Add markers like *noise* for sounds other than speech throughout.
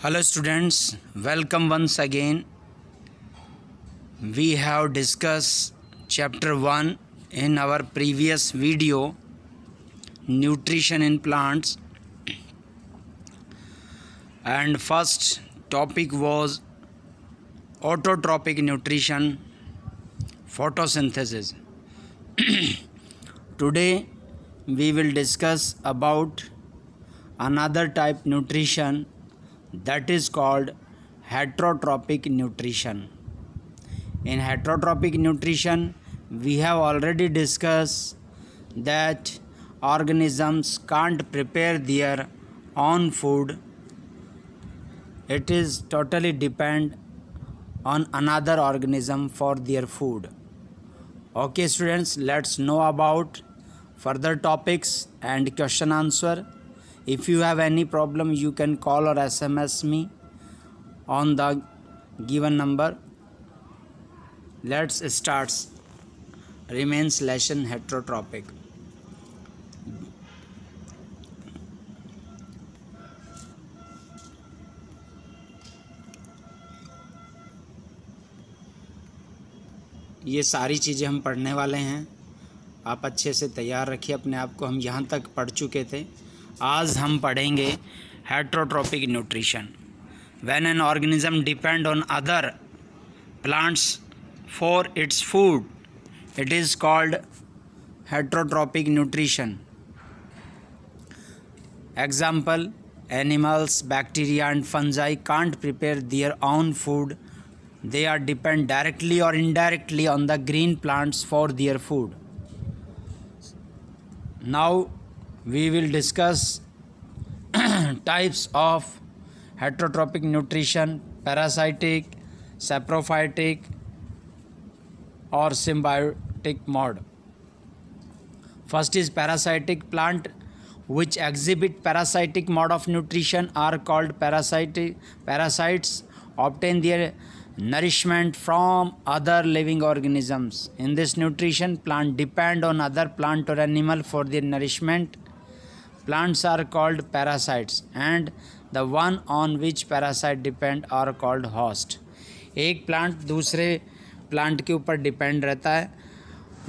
Hello students, welcome once again. We have discussed chapter 1 in our previous video nutrition in plants. And first topic was autotrophic nutrition photosynthesis. *clears throat* Today we will discuss about another type nutrition that is called heterotrophic nutrition. In heterotrophic nutrition we have already discussed that organisms can't prepare their own food. It is totally depend on another organism for their food. Okay students let's know about further topics and question answer if you have any problem you can call or sms me on the given number let's start remains lesson heterotrophic ये सारी चीज़ें हम पढ़ने वाले हैं आप अच्छे से तैयार रखिए अपने आप को हम यहाँ तक पढ़ चुके थे आज हम पढ़ेंगे heterotrophic nutrition when an organism depend on other plants for its food it is called heterotrophic nutrition example animals bacteria and fungi can't prepare their own food they are depend directly or indirectly on the green plants for their food. Now we will discuss *clears throat* types of heterotrophic nutrition parasitic saprophytic or symbiotic mode. First is parasitic plant which exhibit parasitic mode of nutrition are called parasitic parasites obtain their nourishment from other living organisms. In this nutrition plant depend on other plant or animal for their nourishment plants are called parasites and the one on which parasite depend are called host. एक plant दूसरे plant के ऊपर depend रहता है।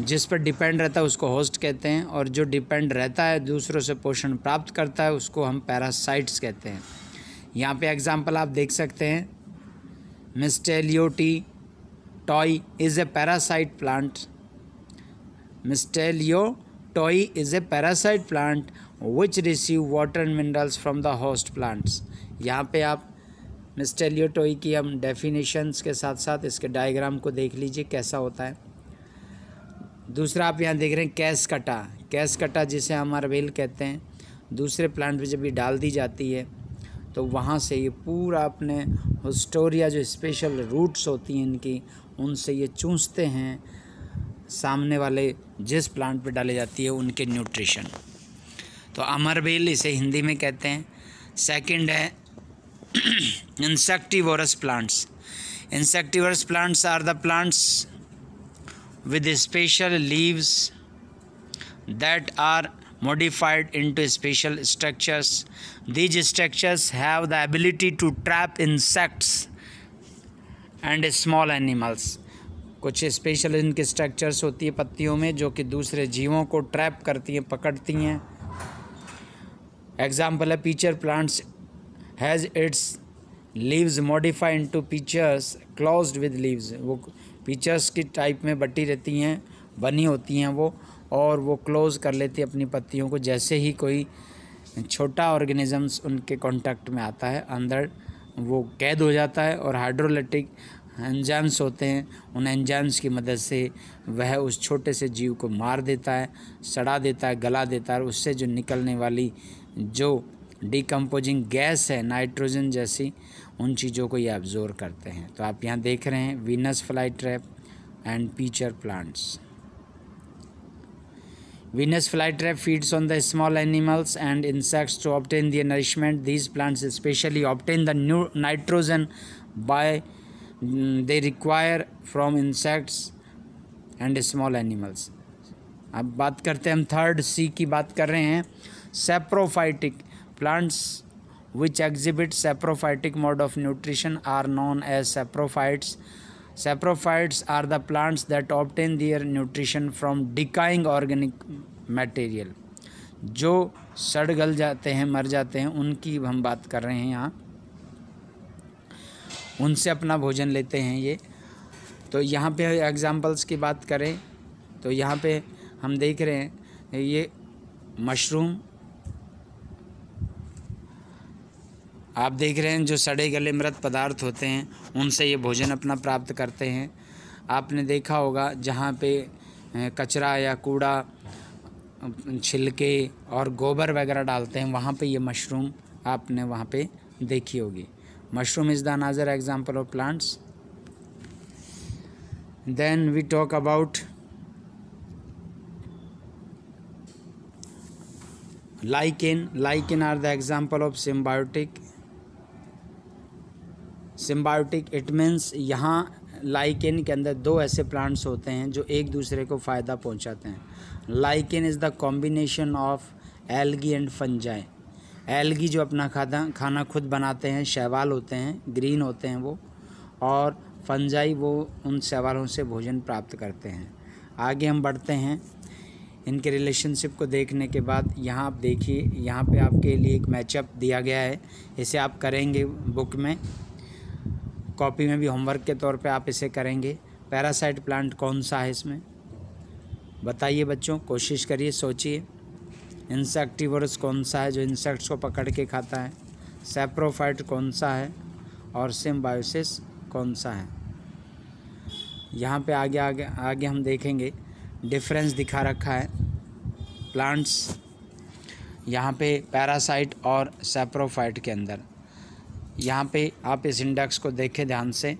जिस पर depend रहता है, उसको होस्ट कहते हैं और जो डिपेंड रहता है, दूसरों से पोषण प्राप्त करता है, उसको हम पैरासाइट्स कहते हैं। यहाँ पे एग्जांपल आप देख सकते हैं। Mistletoe is a parasite plant plant. Misteliote is a parasite plant which receive water and minerals from the host plants. यहाँ पे आप मिस्टेलियोटोई की हम डेफिनेशंस के साथ साथ इसके डायग्राम को देख लीजिए कैसा होता है। दूसरा आप यहाँ देख रहे हैं कैस कटा। कैस कटा जिसे हम अरवेल कहते हैं। दूसरे प्लांट में जब ये डाल दी जाती है तो वहाँ से ये पूरा अपने हिस्टोरिया जो स्पेशल रूट्स होती हैं इनकी, उनसे ये चूसते हैं। सामने वाले जिस प्लांट पे डाली जाती है, उनके न्यूट्रिशन तो अमरबेल इसे हिंदी में कहते हैं सेकंड है insectivorous plants insectivorous plants are the plants with special leaves that are modified into special structures. These structures have the ability to trap insects and small animals. कुछ स्पेशल इनके स्ट्रक्चर्स होती है पत्तियों में, जो कि दूसरे जीवों को ट्रैप करती हैं, पकड़ती हैं। एग्ज़ाम्पल है pitcher plants has its leaves modify into pitchers closed with leaves वो पीचर्स की टाइप में बटी रहती हैं, बनी होती हैं वो, और वो क्लोज़ कर लेती है अपनी पत्तियों को। जैसे ही कोई छोटा ऑर्गेनिजम्स उनके कांटेक्ट में आता है, अंदर वो कैद हो जाता है और हाइड्रोलिटिक एंजाइम्स होते हैं, उन एंजाइम्स की मदद से वह उस छोटे से जीव को मार देता है, सड़ा देता है, गला देता है और उससे जो निकलने वाली जो डिकम्पोजिंग गैस है नाइट्रोजन जैसी, उन चीज़ों को ये एब्जोर करते हैं तो आप यहाँ देख रहे हैं Venus fly trap and pitcher plants Venus flytrap feeds on the small animals and insects to obtain their nourishment. These plants especially obtain the nitrogen by Mm, they require from insects and small animals अब बात करते हैं हम third C की बात कर रहे हैं। Saprophytic plants which exhibit saprophytic mode of nutrition are known as saprophytes saprophytes are the plants that obtain their nutrition from decaying organic material जो सड़ गल जाते हैं, मर जाते हैं, उनकी हम बात कर रहे हैं यहाँ। उनसे अपना भोजन लेते हैं ये। तो यहाँ पे एग्जांपल्स की बात करें तो यहाँ पे हम देख रहे हैं, ये मशरूम आप देख रहे हैं जो सड़े गले मृत पदार्थ होते हैं, उनसे ये भोजन अपना प्राप्त करते हैं। आपने देखा होगा जहाँ पे कचरा या कूड़ा, छिलके और गोबर वगैरह डालते हैं, वहाँ पे ये मशरूम आपने वहाँ पे देखी होगी। Mushroom is the another example of plants then we talk about lichen. Lichen are the example of symbiotic. Symbiotic it means यहाँ लाइकेन के अंदर दो ऐसे प्लांट्स होते हैं जो एक दूसरे को फ़ायदा पहुँचाते हैं। Lichen is the combination of algae and fungi algae जो अपना खाना खाना खुद बनाते हैं, शैवाल होते हैं, ग्रीन होते हैं वो, और फंजाई वो उन शैवालों से भोजन प्राप्त करते हैं। आगे हम बढ़ते हैं इनके रिलेशनशिप को देखने के बाद। यहाँ आप देखिए, यहाँ पे आपके लिए एक मैचअप दिया गया है। इसे आप करेंगे बुक में। कॉपी में भी होमवर्क के तौर पे आप इसे करेंगे। पैरासाइट प्लांट कौन सा है इसमें? बताइए बच्चों, कोशिश करिए, सोचिए। इंसेक्टिवर्स कौन सा है जो इंसेक्ट्स को पकड़ के खाता है? सेप्रोफाइट कौन सा है? और सिम्बायोसिस कौन सा है? यहाँ पे आगे आगे आगे हम देखेंगे। डिफरेंस दिखा रखा है। प्लांट्स। यहाँ पे पैरासाइट और सेप्रोफाइट के अंदर। यहाँ पे आप इस इंडेक्स को देखें ध्यान से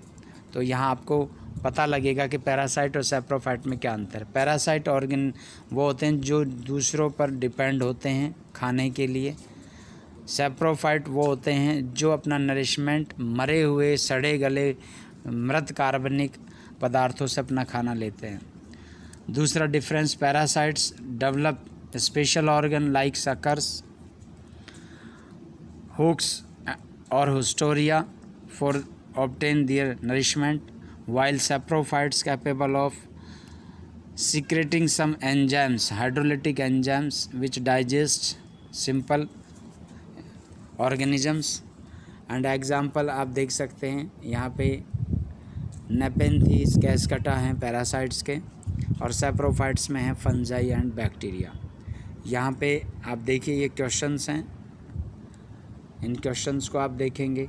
तो यहाँ आपको पता लगेगा कि पैरासाइट और सेप्रोफाइट में क्या अंतर है। पैरासाइट ऑर्गन वो होते हैं जो दूसरों पर डिपेंड होते हैं खाने के लिए। सेप्रोफाइट वो होते हैं जो अपना नरिशमेंट, मरे हुए, सड़े गले, मृत कार्बनिक पदार्थों से अपना खाना लेते हैं। दूसरा difference parasites develop special organ like suckers hooks और hysteria for obtain their nourishment while saprophytes capable of secreting some enzymes, hydrolytic enzymes, which digest simple organisms. And example आप देख सकते हैं, यहाँ पे नेपेंथीस कैसकटा हैं पैरासाइट्स के, और सेप्रोफाइट्स में हैं फंजाई एंड बैक्टीरिया यहाँ पे आप देखिए ये क्वेश्चंस हैं। इन क्वेश्चंस को आप देखेंगे।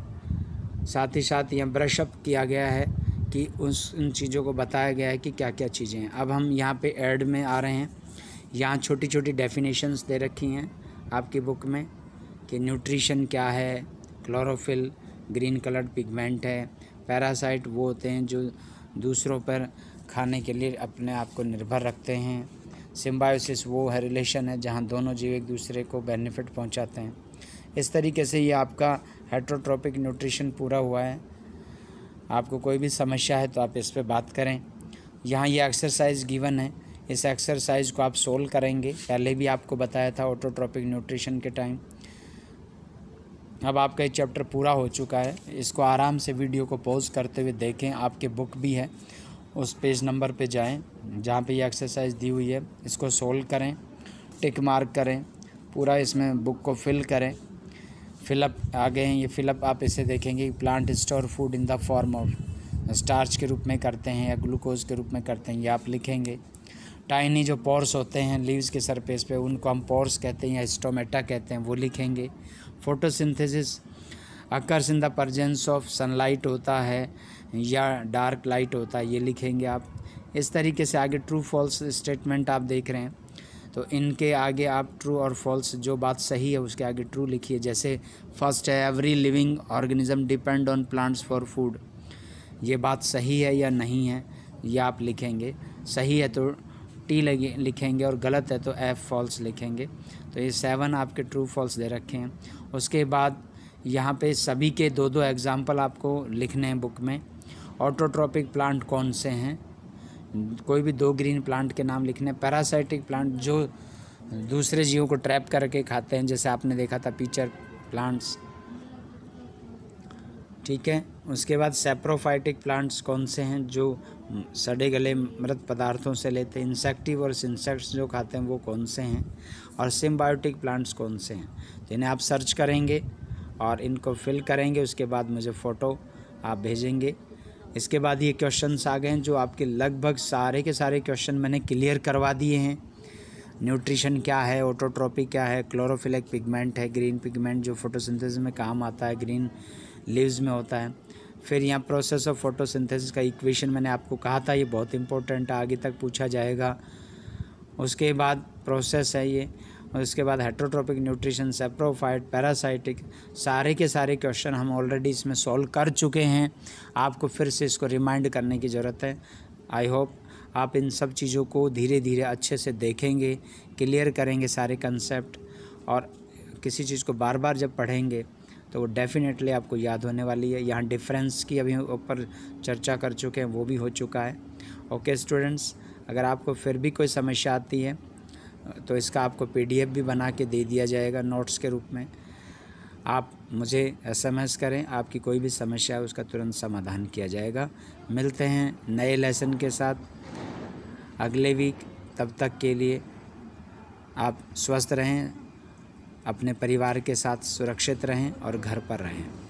साथ ही साथ यहाँ ब्रशअप किया गया है। कि उस, उन चीज़ों को बताया गया है कि क्या क्या चीज़ें हैं। अब हम यहाँ पे ऐड में आ रहे हैं। यहाँ छोटी छोटी डेफिनेशंस दे रखी हैं आपकी बुक में कि न्यूट्रिशन क्या है क्लोरोफिल ग्रीन कलर्ड पिगमेंट है पैरासाइट वो होते हैं जो दूसरों पर खाने के लिए अपने आप को निर्भर रखते हैं। सिम्बायोसिस वो है रिलेशन है जहाँ दोनों जीव एक दूसरे को बेनिफिट पहुँचाते हैं। इस तरीके से ये आपका हेट्रोट्रॉपिक न्यूट्रिशन पूरा हुआ है। आपको कोई भी समस्या है तो आप इस पर बात करें। यहाँ ये एक्सरसाइज गिवन है। इस एक्सरसाइज को आप सोल्व करेंगे। पहले भी आपको बताया था ऑटोट्रॉपिक न्यूट्रिशन के टाइम अब आपका ये चैप्टर पूरा हो चुका है। इसको आराम से वीडियो को पॉज करते हुए देखें। आपके बुक भी है। उस पेज नंबर पे जाएँ, जहाँ पे ये एक्सरसाइज दी हुई है। इसको सोल्व करें। टिक मार्क करें। पूरा इसमें बुक को फिल करें। फिलअप आ गए हैं, ये फिलअप आप इसे देखेंगे plant store food in the form of starch के रूप में करते हैं या ग्लूकोज के रूप में करते हैं, ये आप लिखेंगे। टाइनी जो पोर्स होते हैं लीव्स के सरफेस पे, उनको हम पोर्स कहते हैं या स्टोमेटा कहते हैं, वो लिखेंगे। Photosynthesis occurs in the presence of sunlight होता है या डार्क लाइट होता है, ये लिखेंगे आप। इस तरीके से आगे ट्रू फॉल्स स्टेटमेंट आप देख रहे हैं। तो इनके आगे आप ट्रू और फॉल्स जो बात सही है, उसके आगे ट्रू लिखिए। जैसे फ़र्स्ट है every living organism depend on plants for food ये बात सही है या नहीं है, ये आप लिखेंगे। सही है तो टी लगे, लिखेंगे और गलत है तो एफ़ फॉल्स लिखेंगे। तो ये सेवन आपके ट्रू फॉल्स दे रखे हैं। उसके बाद यहाँ पे सभी के दो दो एग्ज़ाम्पल आपको लिखने हैं बुक में। ऑटोट्रॉपिक प्लांट कौन से हैं? कोई भी दो ग्रीन प्लांट के नाम लिखने पैरासाइटिक प्लांट जो दूसरे जीवों को ट्रैप करके खाते हैं, जैसे आपने देखा था पीचर प्लांट्स ठीक है, उसके बाद सेप्रोफाइटिक प्लांट्स कौन से हैं जो सड़े गले मृत पदार्थों से लेते हैं? इंसेक्टिव और इंसेक्ट्स जो खाते हैं, वो कौन से हैं? और सिम्बायोटिक प्लांट्स कौन से हैं? जिन्हें आप सर्च करेंगे और इनको फिल करेंगे, उसके बाद मुझे फ़ोटो आप भेजेंगे। इसके बाद ये क्वेश्चंस आ गए हैं जो आपके लगभग सारे के सारे क्वेश्चन मैंने क्लियर करवा दिए हैं। न्यूट्रिशन क्या है ऑटोट्रॉपी क्या है क्लोरोफिलिक पिगमेंट है ग्रीन पिगमेंट जो फोटोसिंथेसिस में काम आता है ग्रीन लीव्स में होता है। फिर यहाँ प्रोसेस ऑफ़ फोटोसिंथेसिस का इक्वेशन मैंने आपको कहा था, ये बहुत इंपॉर्टेंट है, आगे तक पूछा जाएगा। उसके बाद प्रोसेस है ये। और उसके बाद हेट्रोट्रोपिक न्यूट्रिशन सेप्रोफाइट पैरासाइटिक सारे के सारे क्वेश्चन हम ऑलरेडी इसमें सॉल्व कर चुके हैं। आपको फिर से इसको रिमाइंड करने की ज़रूरत है। आई होप आप इन सब चीज़ों को धीरे धीरे अच्छे से देखेंगे क्लियर करेंगे सारे कंसेप्ट और किसी चीज़ को बार बार जब पढ़ेंगे तो वो डेफिनेटली आपको याद होने वाली है। यहाँ डिफरेंस की अभी ऊपर चर्चा कर चुके हैं वो भी हो चुका है। ओके okay, स्टूडेंट्स अगर आपको फिर भी कोई समस्या आती है तो इसका आपको पीडीएफ भी बना के दे दिया जाएगा नोट्स के रूप में। आप मुझे एसएमएस करें, आपकी कोई भी समस्या है, उसका तुरंत समाधान किया जाएगा। मिलते हैं नए लेसन के साथ। अगले वीक, तब तक के लिए आप स्वस्थ रहें, अपने परिवार के साथ सुरक्षित रहें और घर पर रहें।